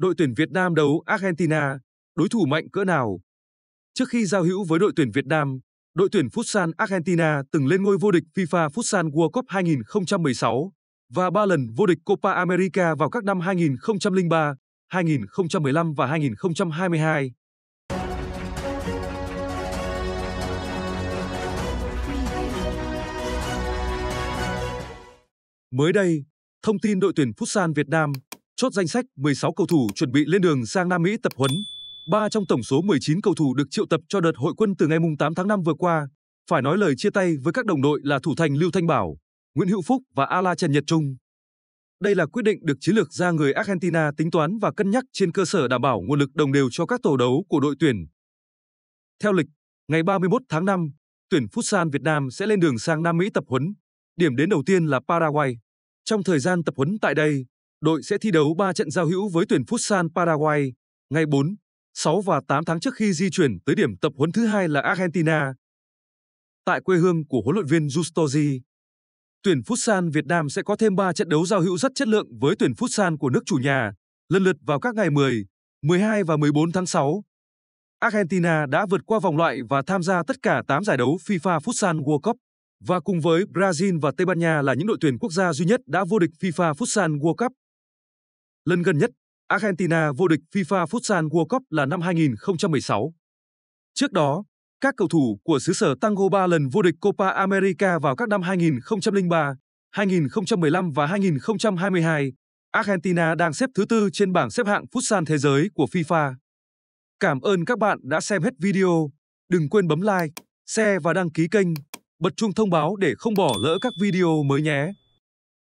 đội tuyển Việt Nam đấu Argentina, đối thủ mạnh cỡ nào? Trước khi giao hữu với đội tuyển Việt Nam, đội tuyển Futsal Argentina từng lên ngôi vô địch FIFA Futsal World Cup 2016 và ba lần vô địch Copa America vào các năm 2003, 2015 và 2022. Mới đây, thông tin đội tuyển Futsal Việt Nam chốt danh sách 16 cầu thủ chuẩn bị lên đường sang Nam Mỹ tập huấn. Ba trong tổng số 19 cầu thủ được triệu tập cho đợt hội quân từ ngày 8 tháng 5 vừa qua, phải nói lời chia tay với các đồng đội là thủ thành Lưu Thanh Bảo, Nguyễn Hữu Phúc và Ala Trần Nhật Trung. Đây là quyết định được chiến lược gia người Argentina tính toán và cân nhắc trên cơ sở đảm bảo nguồn lực đồng đều cho các tổ đấu của đội tuyển. Theo lịch, ngày 31 tháng 5, tuyển Futsal Việt Nam sẽ lên đường sang Nam Mỹ tập huấn. Điểm đến đầu tiên là Paraguay. Trong thời gian tập huấn tại đây, đội sẽ thi đấu 3 trận giao hữu với tuyển Futsal Paraguay ngày 4, 6 và 8 tháng trước khi di chuyển tới điểm tập huấn thứ hai là Argentina. Tại quê hương của huấn luyện viên Justozi, tuyển Futsal Việt Nam sẽ có thêm 3 trận đấu giao hữu rất chất lượng với tuyển Futsal của nước chủ nhà, lần lượt vào các ngày 10, 12 và 14 tháng 6. Argentina đã vượt qua vòng loại và tham gia tất cả 8 giải đấu FIFA Futsal World Cup và cùng với Brazil và Tây Ban Nha là những đội tuyển quốc gia duy nhất đã vô địch FIFA Futsal World Cup. Lần gần nhất, Argentina vô địch FIFA Futsal World Cup là năm 2016. Trước đó, các cầu thủ của xứ sở Tango ba lần vô địch Copa America vào các năm 2003, 2015 và 2022. Argentina đang xếp thứ tư trên bảng xếp hạng Futsal thế giới của FIFA. Cảm ơn các bạn đã xem hết video. Đừng quên bấm like, share và đăng ký kênh, bật chuông thông báo để không bỏ lỡ các video mới nhé.